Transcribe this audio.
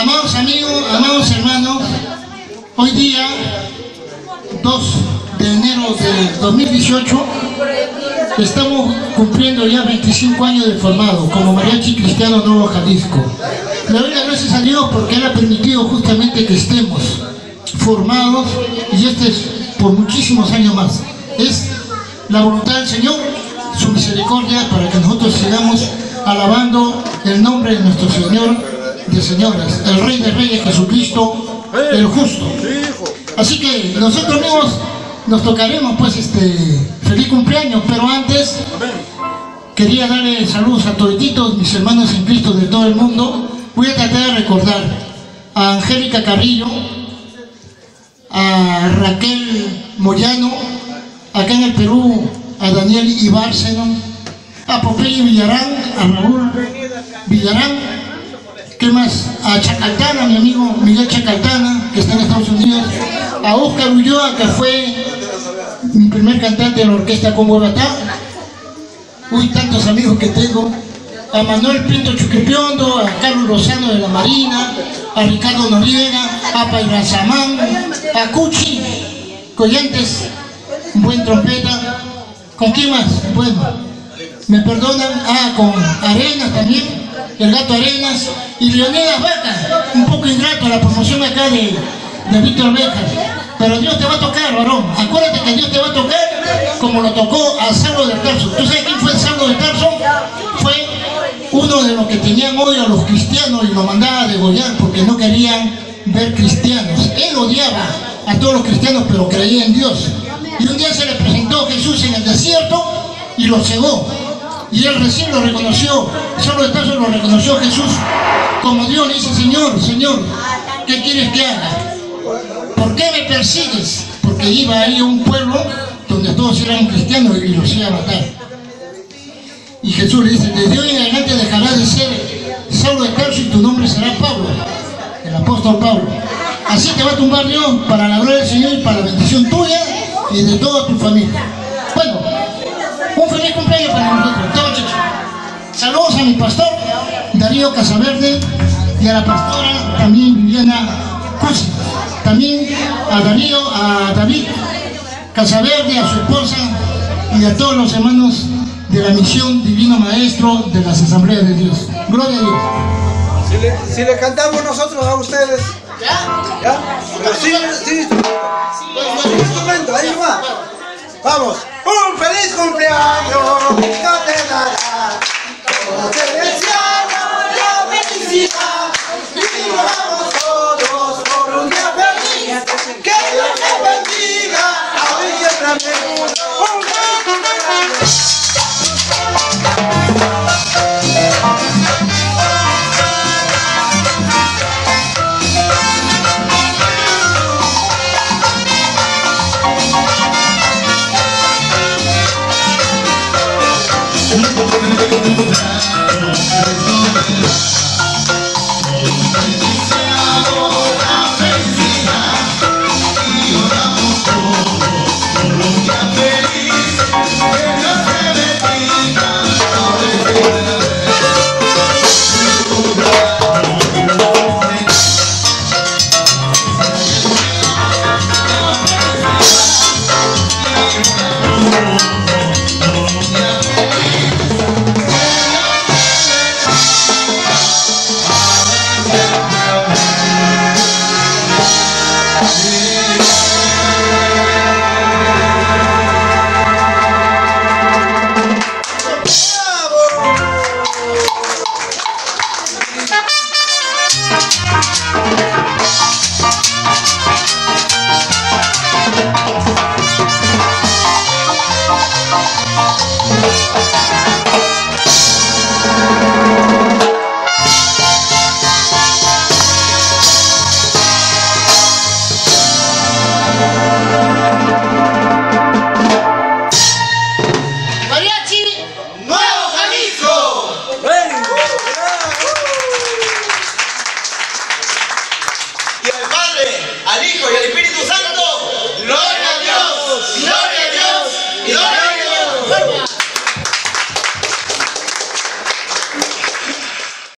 Amados amigos, amados hermanos, hoy día, 2 de enero del 2018, estamos cumpliendo ya 25 años de formado como Mariachi Cristiano Nuevo Jalisco. Le doy las gracias a Dios porque Él ha permitido justamente que estemos formados y este es por muchísimos años más. Es la voluntad del Señor, su misericordia para que nosotros sigamos alabando el nombre de nuestro Señor de señoras, el Rey de Reyes Jesucristo, el justo. Así que nosotros mismos nos tocaremos pues este feliz cumpleaños, pero antes quería darle saludos a todititos mis hermanos en Cristo de todo el mundo. Voy a tratar de recordar a Angélica Carrillo, a Raquel Moyano, acá en el Perú a Daniel Ibárceno, a Popeye Villarán, a Raúl Villarán, ¿Qué más? A Chacaltana, mi amigo Miguel Chacaltana, que está en Estados Unidos. A Oscar Ulloa, que fue mi primer cantante de la orquesta con Bogotá. Uy, tantos amigos que tengo. A Manuel Pinto Chuquipiondo, a Carlos Rosano de la Marina, a Ricardo Noriega, a Pairazamán, a Cuchi Collantes, un buen trompeta. ¿Con quién más? Bueno, me perdonan. Ah, con Arena también el gato Arenas y Leonidas Vaca, un poco ingrato la promoción acá de, de Víctor Bejas. Pero Dios te va a tocar, varón. Acuérdate que Dios te va a tocar como lo tocó a Saulo de Tarso. ¿Tú sabes quién fue Saulo de Tarso? Fue uno de los que tenían odio a los cristianos y lo mandaba a degollar porque no querían ver cristianos. Él odiaba a todos los cristianos, pero creía en Dios. Y un día se le presentó Jesús en el desierto y lo cegó y él recién lo reconoció, solo de paso lo reconoció Jesús como Dios. Le dice, Señor, Señor, ¿qué quieres que haga? ¿Por qué me persigues? Porque iba ahí a un pueblo donde todos eran cristianos y los iba a matar. Y Jesús le dice, desde hoy en adelante dejarás de ser Saulo de Tarso y tu nombre será Pablo, el apóstol Pablo. Así te va a tumbar Dios para la gloria del Señor y para la bendición tuya y de toda tu familia. Mi pastor, Darío Casaverde, y a la pastora también Viviana Cusi. También a Darío, a David Casaverde, a su esposa y a todos los hermanos de la misión Divino Maestro de las Asambleas de Dios. Gloria a Dios. Si le, si le cantamos nosotros a ustedes. ¿Ya? ¿Ya? Pero sí, sí, sí, instrumento, ahí va. Vamos. Un feliz cumpleaños no te dará. いいなあ。